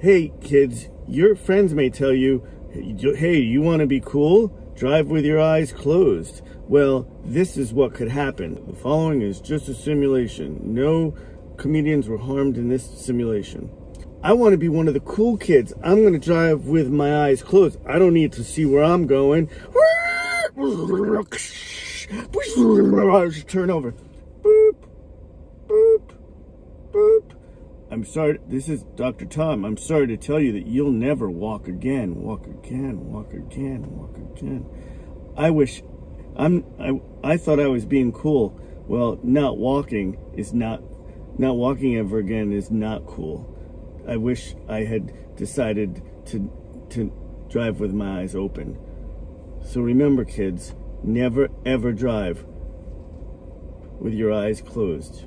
Hey, kids, your friends may tell you, hey, you want to be cool? Drive with your eyes closed. Well, this is what could happen. The following is just a simulation. No comedians were harmed in this simulation. I want to be one of the cool kids. I'm going to drive with my eyes closed. I don't need to see where I'm going. Turn over. I'm sorry, this is Dr. Tom. I'm sorry to tell you that you'll never walk again, walk again, walk again, walk again. I wish, I'm, I, I thought I was being cool. Well, not walking is not, not walking ever again is not cool. I wish I had decided to, to drive with my eyes open. So remember, kids, never ever drive with your eyes closed.